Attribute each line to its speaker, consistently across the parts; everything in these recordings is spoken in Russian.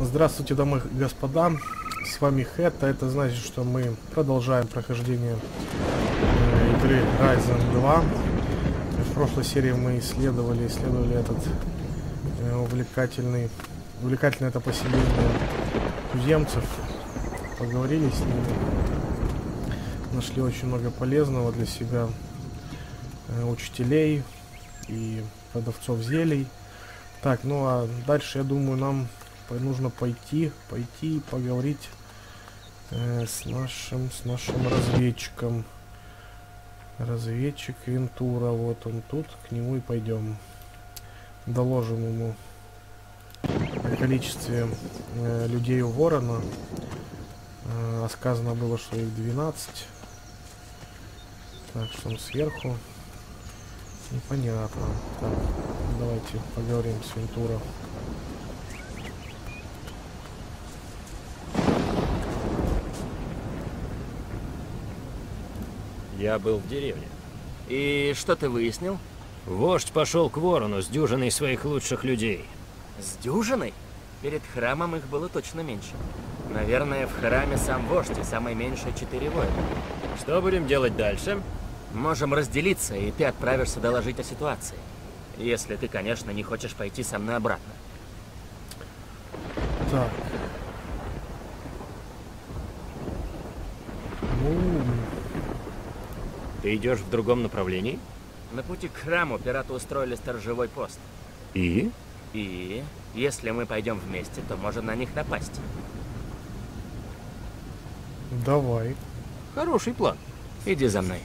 Speaker 1: Здравствуйте, дамы и господа. С вами Хэт, а это значит, что мы продолжаем прохождение э, игры Ryzen 2. В прошлой серии мы исследовали, исследовали этот э, увлекательный, увлекательное это поселение туземцев. Поговорили с ними. Нашли очень много полезного для себя. Э, учителей и продавцов зелий. Так, ну а дальше, я думаю, нам нужно пойти, пойти и поговорить э, с нашим, с нашим разведчиком. Разведчик Вентура, вот он тут, к нему и пойдем. Доложим ему о количестве э, людей у ворона. Э, сказано было, что их 12. Так, что он сверху. Непонятно. Так, давайте поговорим с Вентура.
Speaker 2: Я был в деревне.
Speaker 3: И что ты выяснил?
Speaker 2: Вождь пошел к ворону с дюжиной своих лучших людей.
Speaker 3: С дюжиной? Перед храмом их было точно меньше. Наверное, в храме сам вождь и самое меньшее четыре воина.
Speaker 2: Что будем делать дальше?
Speaker 3: Можем разделиться, и ты отправишься доложить о ситуации. Если ты, конечно, не хочешь пойти со мной обратно.
Speaker 1: Так. Ну,
Speaker 2: Ты идешь в другом направлении?
Speaker 3: На пути к храму пираты устроили сторожевой пост.
Speaker 2: И?
Speaker 3: И если мы пойдем вместе, то можем на них напасть.
Speaker 1: давай.
Speaker 2: Хороший план.
Speaker 3: Иди за мной.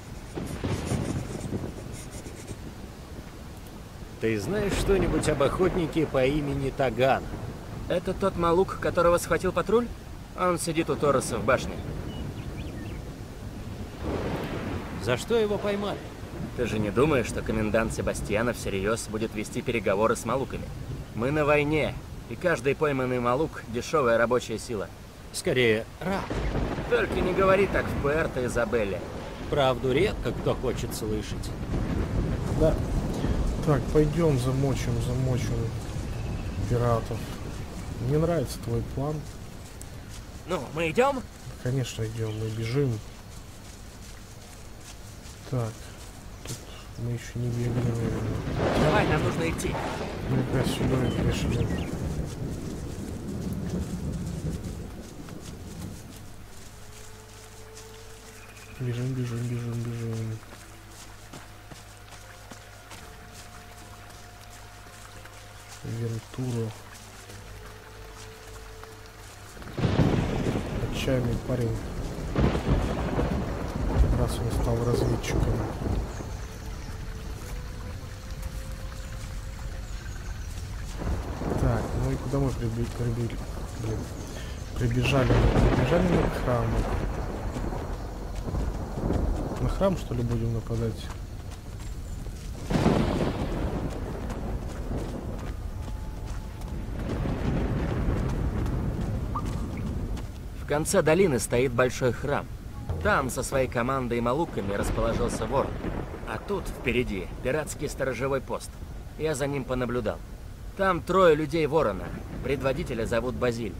Speaker 2: Ты знаешь что-нибудь об охотнике по имени Таган?
Speaker 3: Это тот малук, которого схватил патруль? Он сидит у Тороса в башне.
Speaker 2: За что его поймали?
Speaker 3: Ты же не думаешь, что комендант Себастьяна всерьез будет вести переговоры с малуками? Мы на войне, и каждый пойманный малук – дешевая рабочая сила.
Speaker 2: Скорее, раб.
Speaker 3: Только не говори так в Пуэрто Изабелле.
Speaker 2: Правду редко кто хочет слышать.
Speaker 1: Да. Так, пойдем замочим, замочим пиратов. Мне нравится твой план.
Speaker 3: Ну, мы идем?
Speaker 1: Конечно, идем, мы бежим. Так, тут мы еще не бегали, наверное.
Speaker 3: Давай, нам нужно идти.
Speaker 1: Мы опять сюда и пришли. Бежим, бежим, бежим, бежим. Вентуру. Отчаянный парень. Раз он стал разведчиком. Так, ну и куда мы приби- приби- блин, прибежали? Прибежали мы к храму. На храм, что ли, будем нападать?
Speaker 3: В конце долины стоит большой храм. Там со своей командой и малуками расположился ворон. А тут впереди пиратский сторожевой пост. Я за ним понаблюдал. Там трое людей ворона. Предводителя зовут Базиль.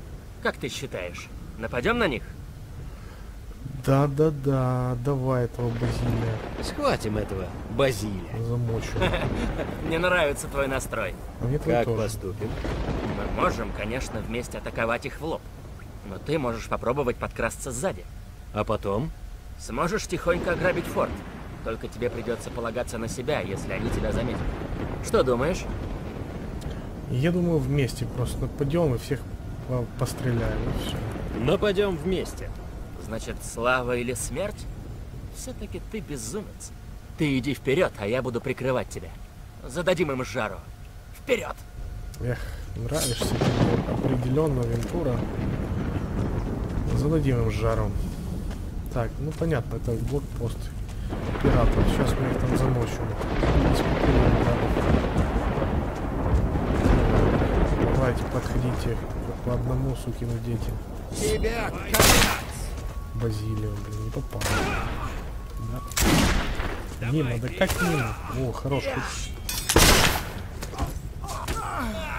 Speaker 3: Как ты считаешь, нападем на них?
Speaker 1: Да-да-да, давай этого Базилия
Speaker 2: Схватим этого Базилия.
Speaker 1: замочим.
Speaker 3: Мне нравится твой настрой.
Speaker 1: А мне твой
Speaker 2: Как
Speaker 1: тоже.
Speaker 2: поступим?
Speaker 3: Мы можем, конечно, вместе атаковать их в лоб. Но ты можешь попробовать подкрасться сзади.
Speaker 2: А потом?
Speaker 3: Сможешь тихонько ограбить форт. Только тебе придется полагаться на себя, если они тебя заметят. Что думаешь?
Speaker 1: Я думаю, вместе просто нападем и всех по- постреляем. И все.
Speaker 2: Нападем вместе.
Speaker 3: Значит, слава или смерть? Все-таки ты безумец. Ты иди вперед, а я буду прикрывать тебя. Зададим им жару. Вперед!
Speaker 1: Эх, нравишься ты мне определенно, Вентура. Зададим им жару. Так, ну понятно, это блокпост пиратов. Сейчас мы их там замочим. Да. Давайте, подходите по одному, сукины дети.
Speaker 4: Тебя
Speaker 1: Базилио, блин, не попал. Да. Мимо, да как мимо? О, хорош.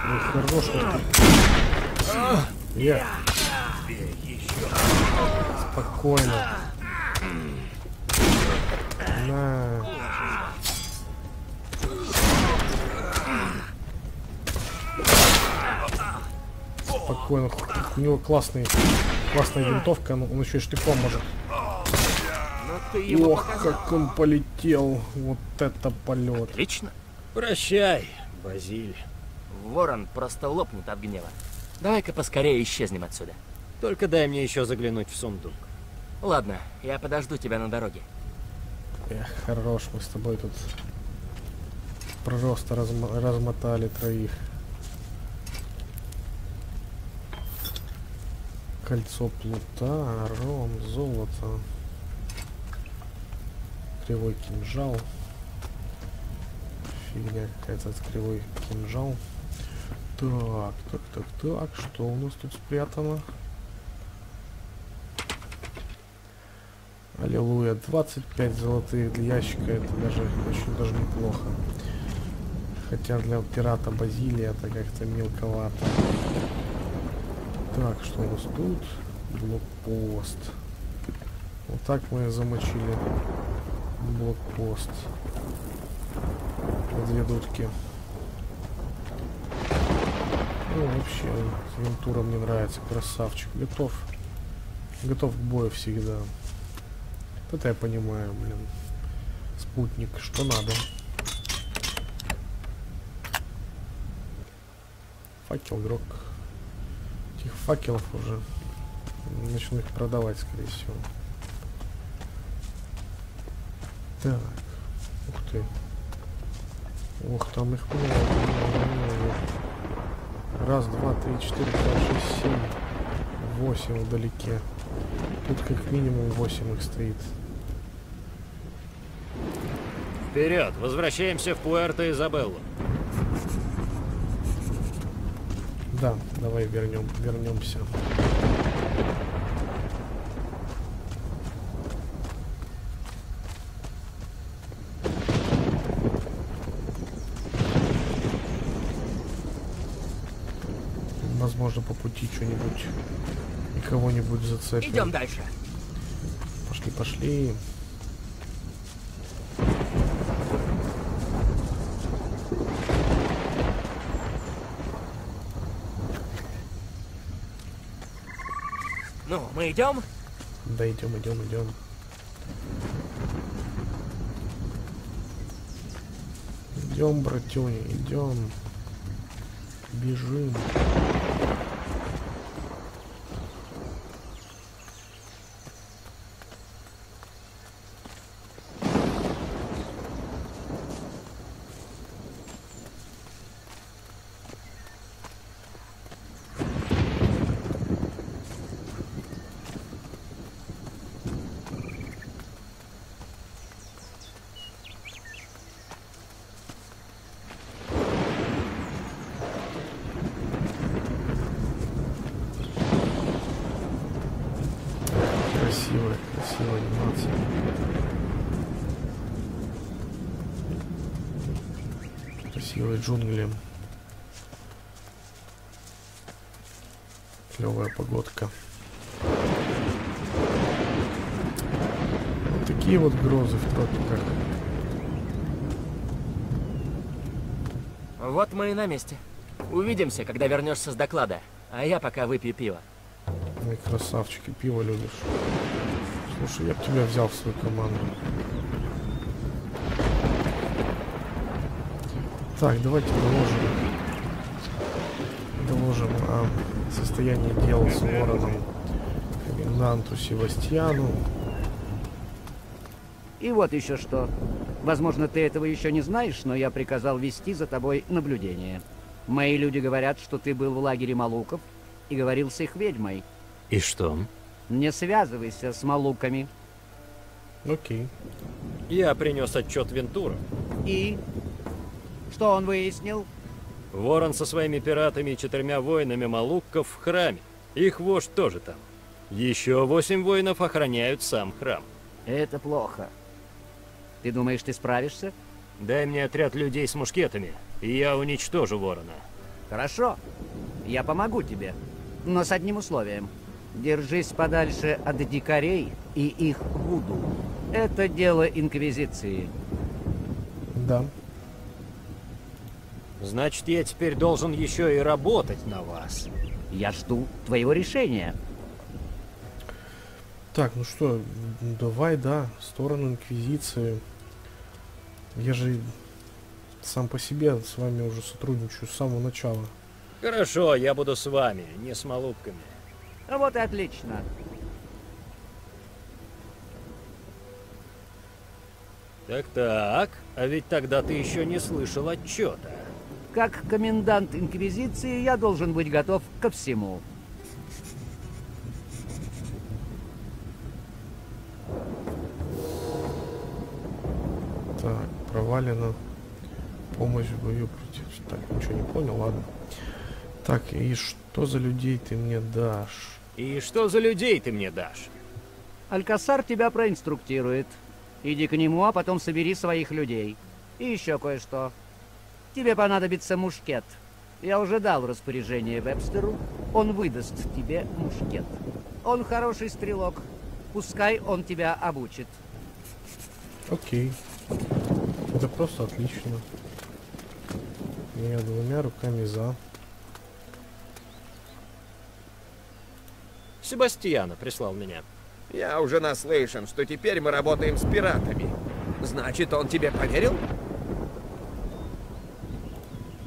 Speaker 1: Ой, хорош. Я. Спокойно. На. Спокойно. У него классный, классная винтовка, но он еще и штыком может. Ох,
Speaker 3: показал.
Speaker 1: как он полетел. Вот это полет.
Speaker 3: Отлично.
Speaker 2: Прощай, Базиль.
Speaker 3: Ворон просто лопнет от гнева. Давай-ка поскорее исчезнем отсюда.
Speaker 2: Только дай мне еще заглянуть в сундук.
Speaker 3: Ладно, я подожду тебя на дороге.
Speaker 1: Эх, хорош, мы с тобой тут просто размо- размотали троих. Кольцо плута, ром, золото. Кривой кинжал. Фигня какая-то, кривой кинжал. Так, так, так, так, что у нас тут спрятано? Аллилуйя, 25 золотых для ящика, это даже очень даже неплохо. Хотя для пирата Базилия это как-то мелковато. Так, что у нас тут? Блокпост. Вот так мы замочили блокпост. Две дудки. Ну, вообще, Вентура мне нравится, красавчик. Готов. Готов к бою всегда. Это я понимаю, блин. Спутник, что надо. Факел, грок. Этих факелов уже. Начну их продавать, скорее всего. Так. Ух ты. Ух, там их много, много. Раз, два, три, четыре, пять, шесть, семь. Восемь вдалеке. Тут как минимум 8 их стоит.
Speaker 2: Вперед, возвращаемся в Пуэрто-Изабеллу.
Speaker 1: Да, давай вернем, вернемся. Возможно, по пути что-нибудь и кого-нибудь зацепим.
Speaker 3: Идем дальше.
Speaker 1: Пошли, пошли.
Speaker 3: Ну, мы идем?
Speaker 1: Да, идем, идем, идем. Идем, братюни, идем. Бежим. Красивая, красивая анимация. Красивые джунгли. Клевая погодка. Вот такие вот грозы в тропиках.
Speaker 3: Вот мы и на месте. Увидимся, когда вернешься с доклада. А я пока выпью пиво.
Speaker 1: Ой, красавчик, и пиво любишь. Слушай, я бы тебя взял в свою команду. Так, давайте доложим. Доложим о состоянии дел с вороном коменданту Севастьяну.
Speaker 4: И вот еще что. Возможно, ты этого еще не знаешь, но я приказал вести за тобой наблюдение. Мои люди говорят, что ты был в лагере Малуков и говорил с их ведьмой.
Speaker 2: И что?
Speaker 4: Не связывайся с Малуками.
Speaker 1: Окей.
Speaker 2: Я принес отчет Вентура.
Speaker 4: И? Что он выяснил?
Speaker 2: Ворон со своими пиратами и четырьмя воинами Малукков в храме. Их вождь тоже там. Еще восемь воинов охраняют сам храм.
Speaker 4: Это плохо. Ты думаешь, ты справишься?
Speaker 2: Дай мне отряд людей с мушкетами, и я уничтожу ворона.
Speaker 4: Хорошо. Я помогу тебе. Но с одним условием. Держись подальше от дикарей и их вуду. Это дело Инквизиции.
Speaker 1: Да.
Speaker 2: Значит, я теперь должен еще и работать на вас.
Speaker 4: Я жду твоего решения.
Speaker 1: Так, ну что, давай, да, в сторону Инквизиции. Я же сам по себе с вами уже сотрудничаю с самого начала.
Speaker 2: Хорошо, я буду с вами, не с малубками.
Speaker 4: Вот и отлично.
Speaker 2: Так-так, а ведь тогда ты еще не слышал отчета.
Speaker 4: Как комендант Инквизиции я должен быть готов ко всему.
Speaker 1: Так, провалена помощь в бою против... Так, ничего не понял, ладно. Так, и что за людей ты мне дашь?
Speaker 2: И что за людей ты мне дашь?
Speaker 4: Алькасар тебя проинструктирует. Иди к нему, а потом собери своих людей. И еще кое-что. Тебе понадобится мушкет. Я уже дал распоряжение Вебстеру. Он выдаст тебе мушкет. Он хороший стрелок. Пускай он тебя обучит.
Speaker 1: Окей. Это просто отлично. Я двумя руками за.
Speaker 2: Себастьяна прислал меня.
Speaker 5: Я уже наслышан, что теперь мы работаем с пиратами. Значит, он тебе поверил?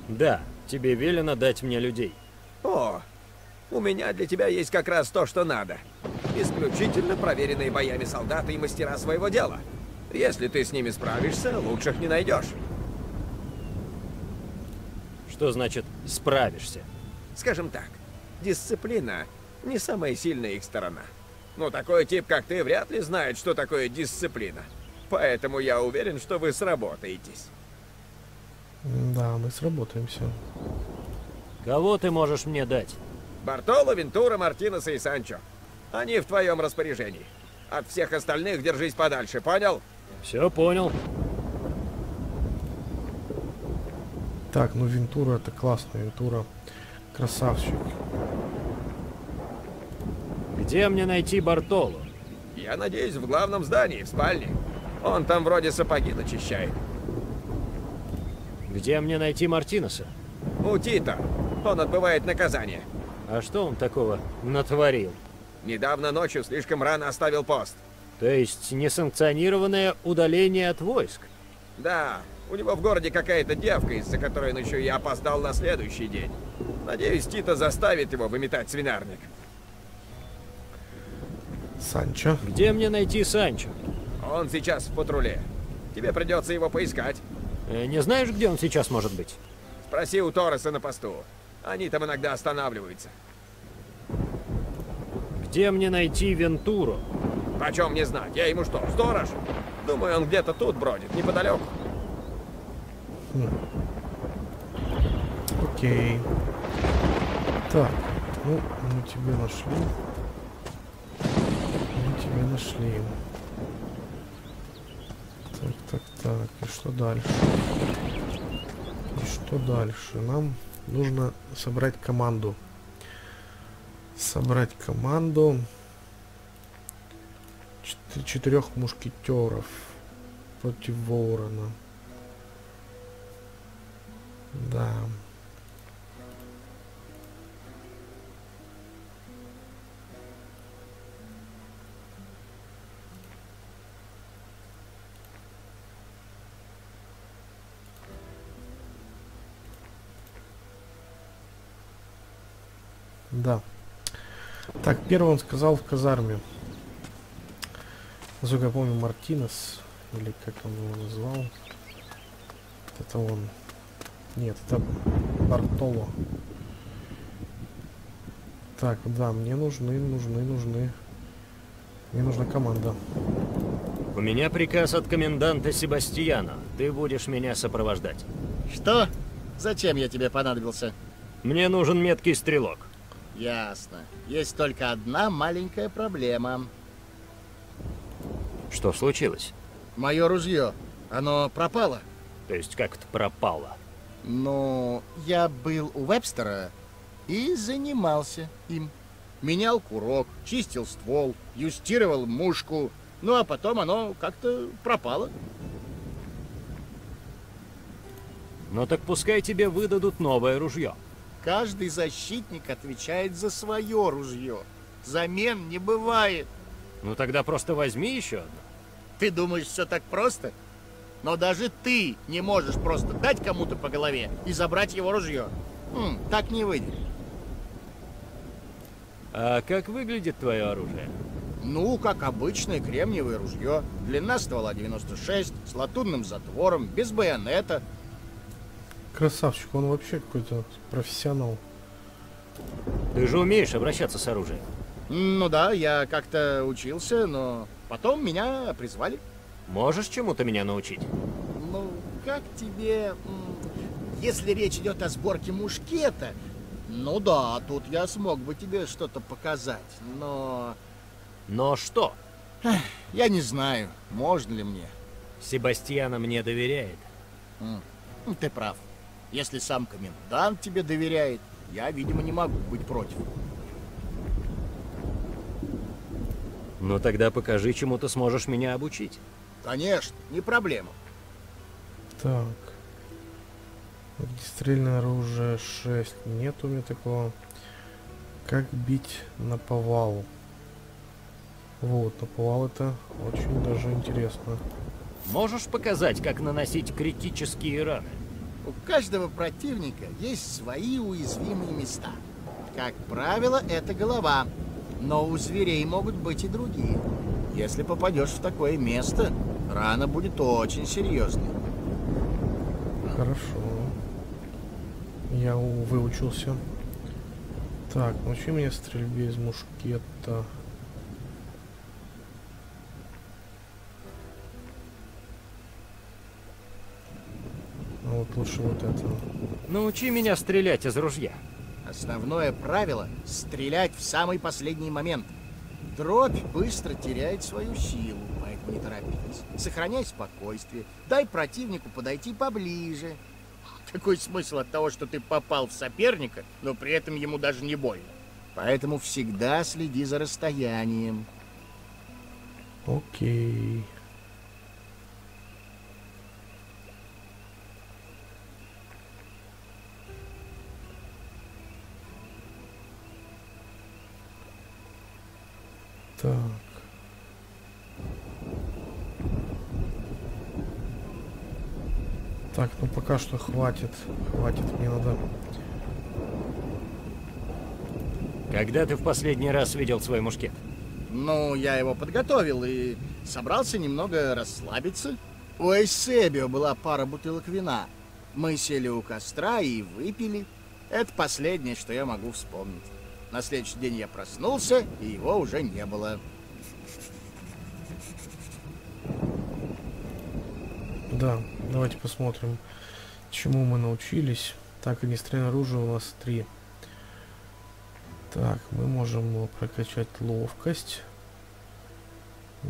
Speaker 2: Да, тебе велено дать мне людей.
Speaker 5: О, у меня для тебя есть как раз то, что надо. Исключительно проверенные боями солдаты и мастера своего дела. Если ты с ними справишься, лучших не найдешь.
Speaker 2: Что значит «справишься»?
Speaker 5: Скажем так, дисциплина не самая сильная их сторона. Но такой тип, как ты, вряд ли знает, что такое дисциплина. Поэтому я уверен, что вы сработаетесь.
Speaker 1: Да, мы сработаемся.
Speaker 2: Кого ты можешь мне дать?
Speaker 5: Бартоло, Вентура, Мартинеса и Санчо. Они в твоем распоряжении. От всех остальных держись подальше, понял?
Speaker 2: Все понял.
Speaker 1: Так, ну Вентура это классно, Вентура красавчик.
Speaker 2: Где мне найти Бартолу?
Speaker 5: Я надеюсь, в главном здании, в спальне. Он там вроде сапоги начищает.
Speaker 2: Где мне найти Мартинеса?
Speaker 5: У Тита. Он отбывает наказание.
Speaker 2: А что он такого натворил?
Speaker 5: Недавно ночью слишком рано оставил пост.
Speaker 2: То есть несанкционированное удаление от войск?
Speaker 5: Да, у него в городе какая-то девка, из-за которой он еще и опоздал на следующий день. Надеюсь, Тита заставит его выметать свинарник.
Speaker 1: Санчо.
Speaker 2: Где мне найти Санчо?
Speaker 5: Он сейчас в патруле. Тебе придется его поискать.
Speaker 2: Э, Не знаешь, где он сейчас может быть?
Speaker 5: Спроси у Торреса на посту. Они там иногда останавливаются.
Speaker 2: Где мне найти Вентуру?
Speaker 5: Почем мне знать? Я ему что, сторож? Думаю, он где-то тут бродит, неподалеку.
Speaker 1: Окей. Так, ну, мы тебя нашли. Мы нашли. Так, так, так. И что дальше? И что дальше? Нам нужно собрать команду. Собрать команду чет- четырех мушкетеров против ворона. Да. Да. Так, первый он сказал в казарме. Насколько я помню, Мартинес, или как он его назвал. Это он. Нет, это Бартоло. Так, да, мне нужны, нужны, нужны. Мне нужна команда.
Speaker 2: У меня приказ от коменданта Себастьяна. Ты будешь меня сопровождать.
Speaker 6: Что? Зачем я тебе понадобился?
Speaker 2: Мне нужен меткий стрелок.
Speaker 6: Ясно. Есть только одна маленькая проблема.
Speaker 2: Что случилось?
Speaker 6: Мое ружье. Оно пропало.
Speaker 2: То есть как-то пропало.
Speaker 6: Ну, я был у Вебстера, и занимался им. Менял курок, чистил ствол, юстировал мушку, ну а потом оно как-то пропало.
Speaker 2: Ну так пускай тебе выдадут новое ружье.
Speaker 6: Каждый защитник отвечает за свое ружье. Замен не бывает.
Speaker 2: Ну тогда просто возьми еще одно.
Speaker 6: Ты думаешь, все так просто? Но даже ты не можешь просто дать кому-то по голове и забрать его ружье. М, так не выйдет.
Speaker 2: А как выглядит твое оружие?
Speaker 6: Ну, как обычное кремниевое ружье. Длина ствола 96, с латунным затвором, без байонета.
Speaker 1: Красавчик, он вообще какой-то профессионал.
Speaker 2: Ты же умеешь обращаться с оружием.
Speaker 6: Ну да, я как-то учился, но потом меня призвали.
Speaker 2: Можешь чему-то меня научить?
Speaker 6: Ну, как тебе... Если речь идет о сборке мушкета, ну да, тут я смог бы тебе что-то показать, но...
Speaker 2: Но что?
Speaker 6: Я не знаю, можно ли мне.
Speaker 2: Себастьяна мне доверяет.
Speaker 6: Ты прав. Если сам комендант тебе доверяет, я, видимо, не могу быть против.
Speaker 2: Ну тогда покажи, чему ты сможешь меня обучить.
Speaker 6: Конечно, не проблема.
Speaker 1: Так. Огнестрельное оружие 6. Нет у меня такого. Как бить на повал? Вот, на повал это очень даже интересно.
Speaker 2: Можешь показать, как наносить критические раны?
Speaker 6: У каждого противника есть свои уязвимые места. Как правило, это голова. Но у зверей могут быть и другие. Если попадешь в такое место, рана будет очень серьезной.
Speaker 1: Хорошо. Я выучился. Так, научи меня стрельбе из мушкета. Вот лучше вот это.
Speaker 2: Научи меня стрелять из ружья.
Speaker 6: Основное правило — стрелять в самый последний момент. Дробь быстро теряет свою силу, поэтому не торопись. Сохраняй спокойствие, дай противнику подойти поближе. Какой смысл от того, что ты попал в соперника, но при этом ему даже не больно? Поэтому всегда следи за расстоянием.
Speaker 1: Окей. Так. Так, ну пока что хватит. Хватит, мне надо...
Speaker 2: Когда ты в последний раз видел свой мушкет?
Speaker 6: Ну, я его подготовил и собрался немного расслабиться. У Эйсебио была пара бутылок вина. Мы сели у костра и выпили. Это последнее, что я могу вспомнить. На следующий день я проснулся, и его уже не было.
Speaker 1: Да, давайте посмотрим, чему мы научились. Так, огнестрельное оружие у нас три. Так, мы можем прокачать ловкость.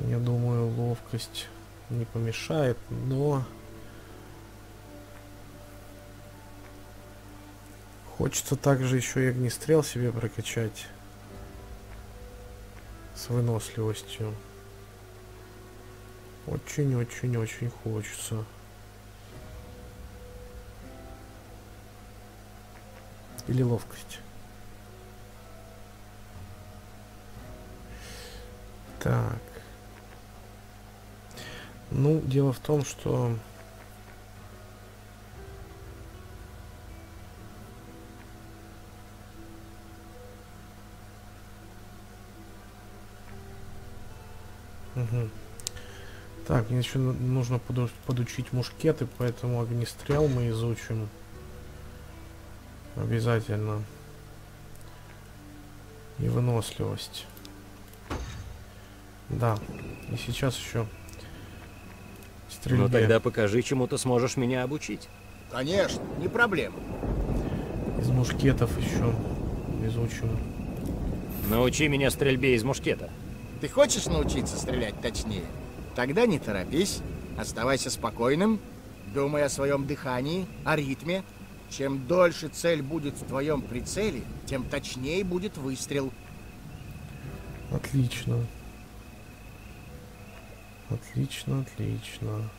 Speaker 1: Я думаю, ловкость не помешает, но... Хочется также еще и огнестрел себе прокачать. С выносливостью. Очень-очень-очень хочется. Или ловкость. Так. Ну, дело в том, что... Мгм. Так, мне еще nu- нужно поду- подучить мушкеты, поэтому огнестрел мы изучим. Обязательно. И выносливость. Да. И сейчас еще стрельбе.
Speaker 2: Ну тогда покажи, чему ты сможешь меня обучить.
Speaker 6: Конечно, не проблема.
Speaker 1: Из мушкетов еще изучим.
Speaker 2: Научи меня стрельбе из мушкета.
Speaker 6: Ты хочешь научиться стрелять точнее? Тогда не торопись, оставайся спокойным, думай о своем дыхании, о ритме. Чем дольше цель будет в твоем прицеле, тем точнее будет выстрел.
Speaker 1: Отлично. Отлично, отлично.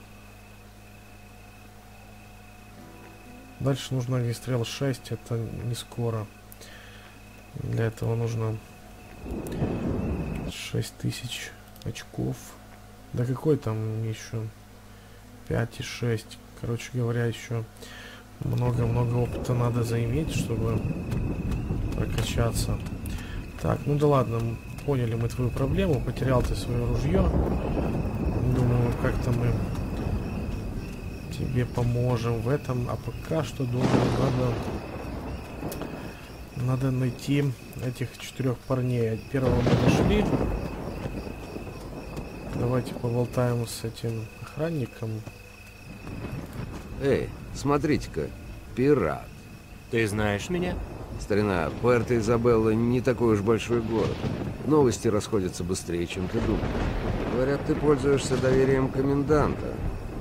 Speaker 1: Дальше нужно огнестрел 6, это не скоро. Для этого нужно 6000 очков. Да какой там еще? 5 и 6. Короче говоря, еще много-много опыта надо заиметь, чтобы прокачаться. Так, ну да ладно, поняли мы твою проблему, потерял ты свое ружье. Думаю, как-то мы тебе поможем в этом. А пока что, думаю, надо... Надо найти этих четырех парней. Первого мы нашли. Давайте поболтаем с этим охранником.
Speaker 7: Эй, смотрите-ка, пират.
Speaker 2: Ты знаешь меня?
Speaker 7: Старина, Пуэрто Изабелла не такой уж большой город. Новости расходятся быстрее, чем ты думаешь. Говорят, ты пользуешься доверием коменданта.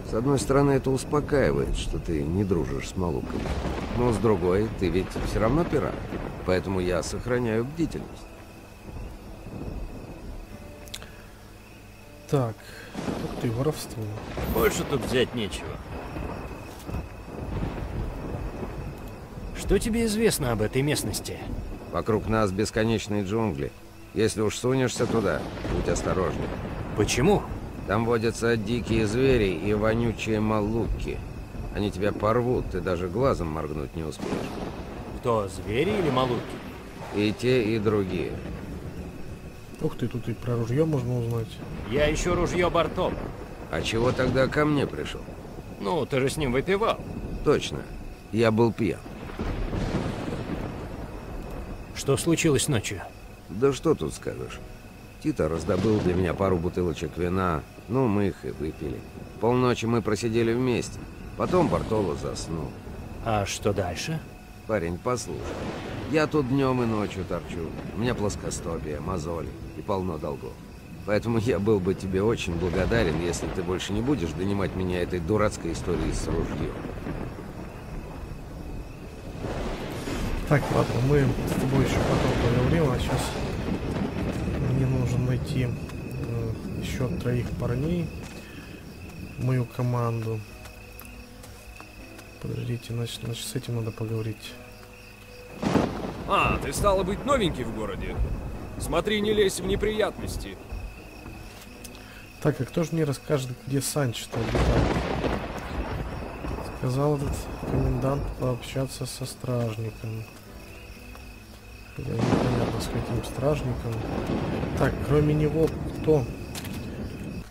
Speaker 7: С одной стороны, это успокаивает, что ты не дружишь с Малуками. Но с другой, ты ведь все равно пират. Поэтому я сохраняю бдительность.
Speaker 1: Так, ух ты, воровство.
Speaker 2: Больше тут взять нечего. Что тебе известно об этой местности?
Speaker 7: Вокруг нас бесконечные джунгли. Если уж сунешься туда, будь осторожней.
Speaker 2: Почему?
Speaker 7: Там водятся дикие звери и вонючие малуки. Они тебя порвут, ты даже глазом моргнуть не успеешь.
Speaker 2: Кто, звери или малуки?
Speaker 7: И те, и другие.
Speaker 1: Ух ты, тут и про ружье можно узнать.
Speaker 2: Я ищу ружье Бартом.
Speaker 7: А чего тогда ко мне пришел?
Speaker 2: Ну, ты же с ним выпивал.
Speaker 7: Точно. Я был пьян.
Speaker 2: Что случилось ночью?
Speaker 7: Да что тут скажешь. Тита раздобыл для меня пару бутылочек вина, ну, мы их и выпили. Полночи мы просидели вместе. Потом Бартоло заснул.
Speaker 2: А что дальше?
Speaker 7: Парень, послушай. Я тут днем и ночью торчу. У меня плоскостопие, мозоли и полно долгов. Поэтому я был бы тебе очень благодарен, если ты больше не будешь донимать меня этой дурацкой историей с ружьем.
Speaker 1: Так, ладно, мы с тобой еще потом поговорим, а сейчас мне нужно найти э, еще троих парней, мою команду. Подождите, значит, значит, с этим надо поговорить.
Speaker 8: А, ты стало быть новенький в городе. Смотри, не лезь в неприятности.
Speaker 1: Так, а кто же мне расскажет, где Санч-то обитает? Сказал этот комендант пообщаться со стражником. Хотя непонятно с каким стражником. Так, кроме него кто?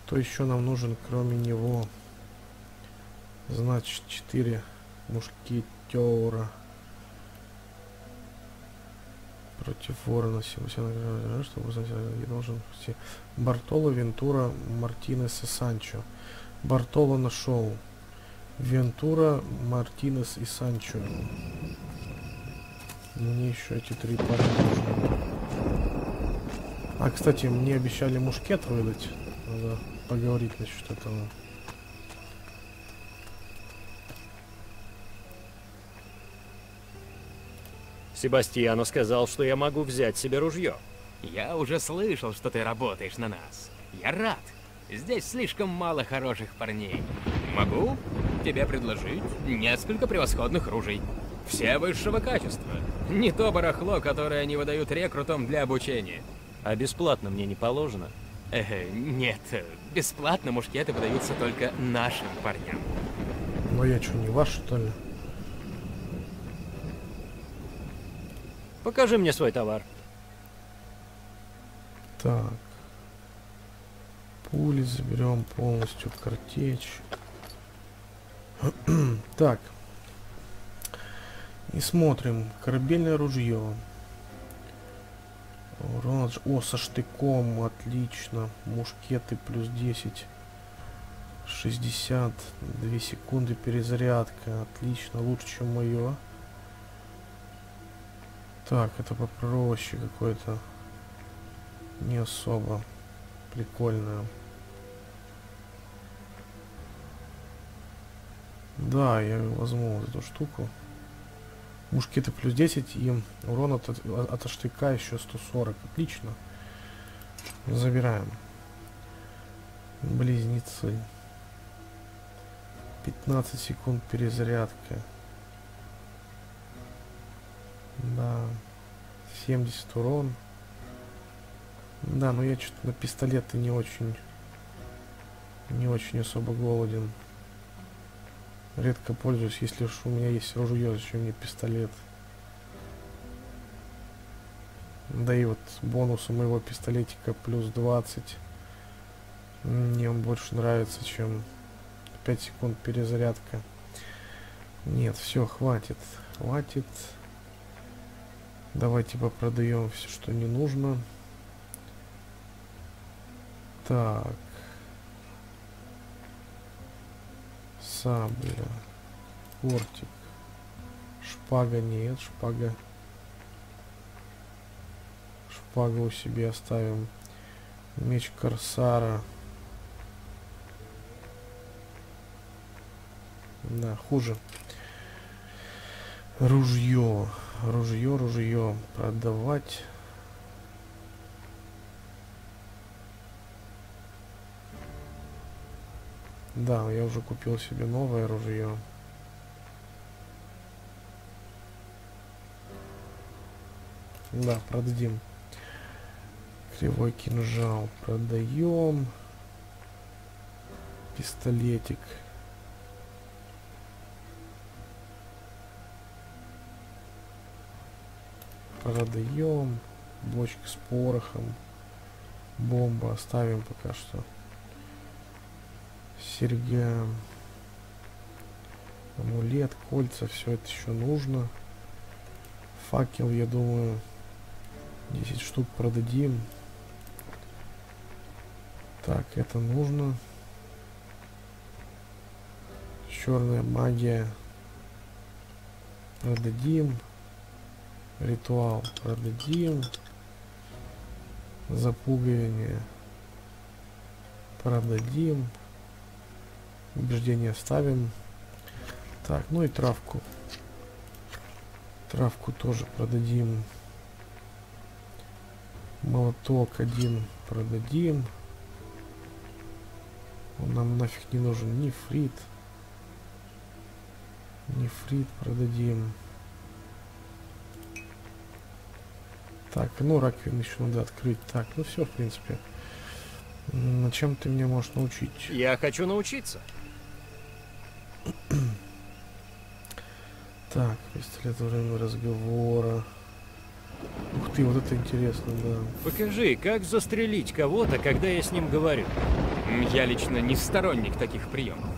Speaker 1: Кто еще нам нужен, кроме него? Значит, четыре мушкетера. Против ворона Себастьяна, чтобы я должен все. Бартоло, Вентура, Мартинес и Санчо. Бартоло нашел. Вентура, Мартинес и Санчо. Мне еще эти три парня нужны. А, кстати, мне обещали мушкет выдать. Надо поговорить насчет этого.
Speaker 2: Себастьяно сказал, что я могу взять себе ружье.
Speaker 9: Я уже слышал, что ты работаешь на нас. Я рад. Здесь слишком мало хороших парней. Могу тебе предложить несколько превосходных ружей. Все высшего качества. Не то барахло, которое они выдают рекрутам для обучения.
Speaker 2: А бесплатно мне не положено.
Speaker 9: Э, нет, бесплатно мушкеты выдаются только нашим парням.
Speaker 1: Но я что, не ваш, что ли?
Speaker 2: Покажи мне свой товар.
Speaker 1: Так. Пули заберем полностью, картечь. так. И смотрим. Корабельное ружье. Урон О, со штыком. Отлично. Мушкеты плюс 10. 60. 2 секунды перезарядка. Отлично. Лучше, чем мое. Так, это попроще какое-то. Не особо прикольное. Да, я возьму вот эту штуку. Мушкеты плюс 10 и урон от, от, от штыка еще 140. Отлично. Забираем. Близнецы. 15 секунд перезарядка. Да. 70 урон. Да, но я что-то на пистолеты не очень... Не очень особо голоден. Редко пользуюсь, если уж у меня есть ружье, зачем мне пистолет. Да и вот бонус у моего пистолетика плюс 20. Мне он больше нравится, чем 5 секунд перезарядка. Нет, все, хватит. Хватит. Давайте попродаем все, что не нужно. Так. Сабля. Кортик. Шпага нет, шпага. Шпагу себе оставим. Меч Корсара. Да, хуже. Ружье. Ружье, ружье. Продавать. Да, я уже купил себе новое ружье. Да, продадим. Кривой кинжал продаем. Пистолетик. Продаем. Бочка с порохом. Бомба оставим пока что серьга, амулет, кольца, все это еще нужно. Факел, я думаю, 10 штук продадим. Так, это нужно. Черная магия. Продадим. Ритуал продадим. Запугивание. Продадим. Убеждение ставим. Так, ну и травку. Травку тоже продадим. Молоток один продадим. Он нам нафиг не нужен. Нефрит. Нефрит продадим. Так, ну раковину еще надо открыть. Так, ну все, в принципе. На чем ты меня можешь научить?
Speaker 2: Я хочу научиться.
Speaker 1: Так, пистолет во время разговора. Ух ты, вот это интересно, да.
Speaker 2: Покажи, как застрелить кого-то, когда я с ним говорю.
Speaker 9: Я лично не сторонник таких приемов.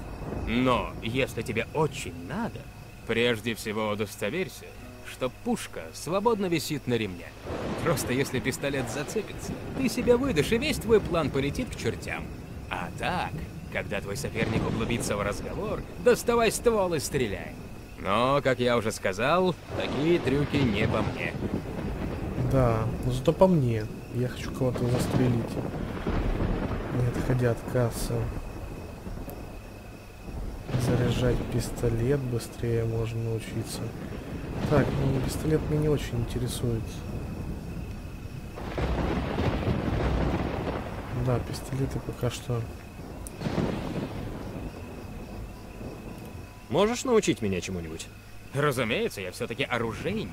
Speaker 9: Но если тебе очень надо, прежде всего удостоверься, что пушка свободно висит на ремне. Просто если пистолет зацепится, ты себя выдашь, и весь твой план полетит к чертям. А так, когда твой соперник углубится в разговор, доставай ствол и стреляй. Но, как я уже сказал, такие трюки не по мне.
Speaker 1: Да, но зато по мне. Я хочу кого-то застрелить. Не отходя от кассы. Заряжать пистолет быстрее можно научиться. Так, ну пистолет меня не очень интересует. Да, пистолеты пока что
Speaker 2: Можешь научить меня чему-нибудь?
Speaker 9: Разумеется, я все-таки оружейник.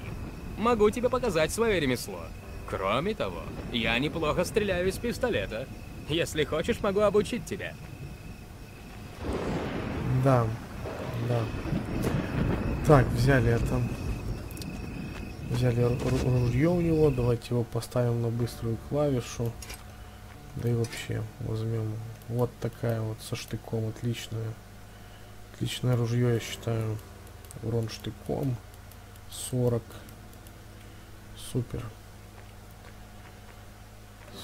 Speaker 9: Могу тебе показать свое ремесло. Кроме того, я неплохо стреляю из пистолета. Если хочешь, могу обучить тебя.
Speaker 1: Да, да. Так, взяли это. Взяли ружье у него. Давайте его поставим на быструю клавишу. Да и вообще возьмем вот такая вот со штыком отличная. Отличное ружье, я считаю. Урон штыком 40. Супер.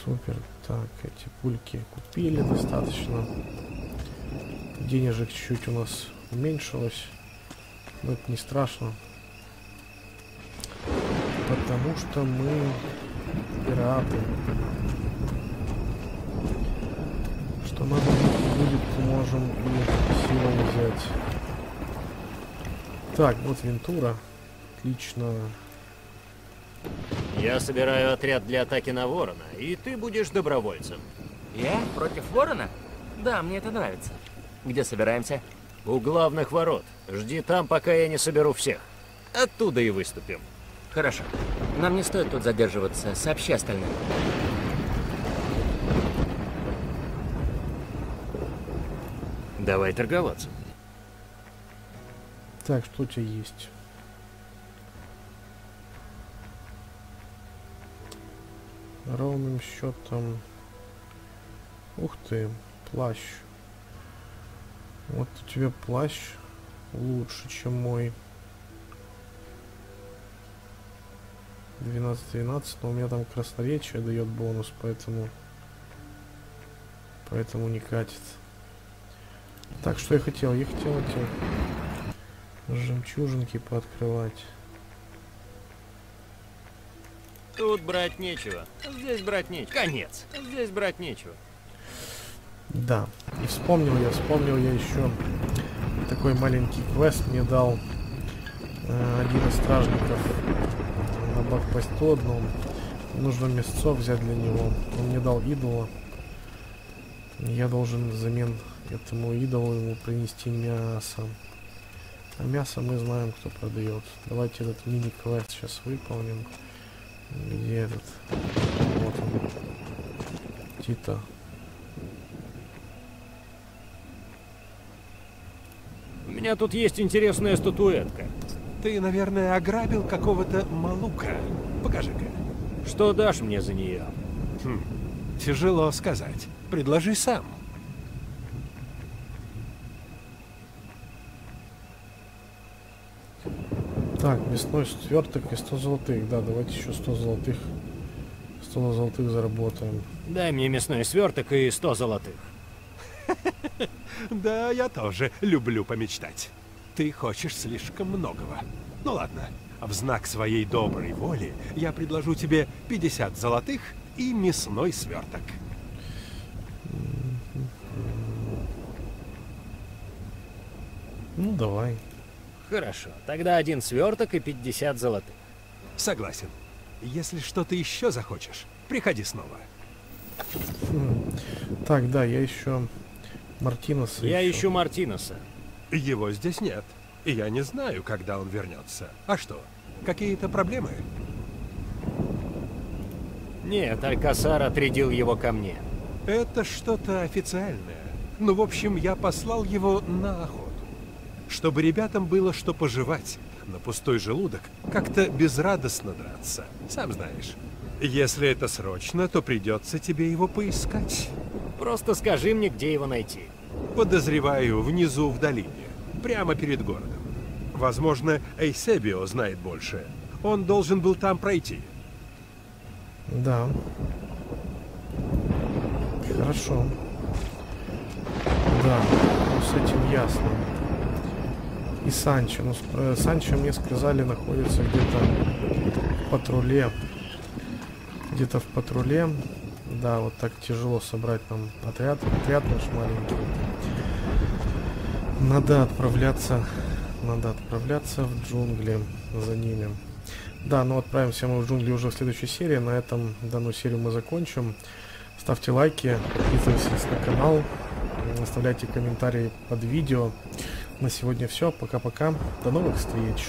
Speaker 1: Супер. Так, эти пульки купили достаточно. Денежек чуть-чуть у нас уменьшилось. Но это не страшно. Потому что мы пираты. Что надо будет, можем и силой взять. Так, вот Вентура. отлично.
Speaker 2: Я собираю отряд для атаки на ворона, и ты будешь добровольцем.
Speaker 3: Я? Против ворона? Да, мне это нравится. Где собираемся?
Speaker 2: У главных ворот. Жди там, пока я не соберу всех. Оттуда и выступим.
Speaker 3: Хорошо. Нам не стоит тут задерживаться. Сообщи остальным.
Speaker 2: Давай торговаться.
Speaker 1: Так, что у тебя есть? Ровным счетом. Ух ты, плащ. Вот у тебя плащ лучше, чем мой. 12-12, но у меня там красноречие дает бонус, поэтому... Поэтому не катит. Так, что я хотел? Я хотел эти жемчужинки пооткрывать.
Speaker 2: Тут брать нечего. Здесь брать нечего. Конец. Здесь брать нечего.
Speaker 1: Да. И вспомнил я, вспомнил я еще такой маленький квест мне дал э, один из стражников на блокпосту одном. Нужно мясцо взять для него. Он мне дал идола. Я должен взамен этому идолу ему принести мясо. А мясо мы знаем, кто продает. Давайте этот мини-квест сейчас выполним. Где этот? Вот он. Тита.
Speaker 2: Меня тут есть интересная статуэтка.
Speaker 10: Ты, наверное, ограбил какого-то малука. Покажи-ка.
Speaker 2: Что дашь мне за нее?
Speaker 10: Хм, тяжело сказать. Предложи сам.
Speaker 1: Так, мясной сверток и 100 золотых. Да, давайте еще 100 золотых. 100 золотых заработаем.
Speaker 2: Дай мне мясной сверток и 100 золотых.
Speaker 10: Да, я тоже люблю помечтать. Ты хочешь слишком многого. Ну ладно, в знак своей доброй воли я предложу тебе 50 золотых и мясной сверток.
Speaker 1: Ну, давай.
Speaker 2: Хорошо, тогда один сверток и 50 золотых.
Speaker 10: Согласен. Если что-то еще захочешь, приходи снова.
Speaker 1: Так, да, я еще Мартинеса
Speaker 2: Я
Speaker 1: ищу.
Speaker 2: ищу Мартинеса.
Speaker 10: Его здесь нет. И я не знаю, когда он вернется. А что, какие-то проблемы?
Speaker 2: Нет, Алькасар отрядил его ко мне.
Speaker 10: Это что-то официальное. Ну, в общем, я послал его на охоту. Чтобы ребятам было что пожевать. На пустой желудок как-то безрадостно драться. Сам знаешь. Если это срочно, то придется тебе его поискать.
Speaker 2: Просто скажи мне, где его найти.
Speaker 10: Подозреваю, внизу в долине. Прямо перед городом. Возможно, Эйсебио знает больше. Он должен был там пройти.
Speaker 1: Да. Хорошо. Да, ну с этим ясно. И Санчо. Ну, с- э, Санчо мне сказали находится где-то в патруле. Где-то в патруле. Да, вот так тяжело собрать нам отряд. Отряд наш маленький. Надо отправляться. Надо отправляться в джунгли за ними. Да, ну отправимся мы в джунгли уже в следующей серии. На этом данную серию мы закончим. Ставьте лайки, подписывайтесь на канал, оставляйте комментарии под видео. На сегодня все. Пока-пока. До новых встреч.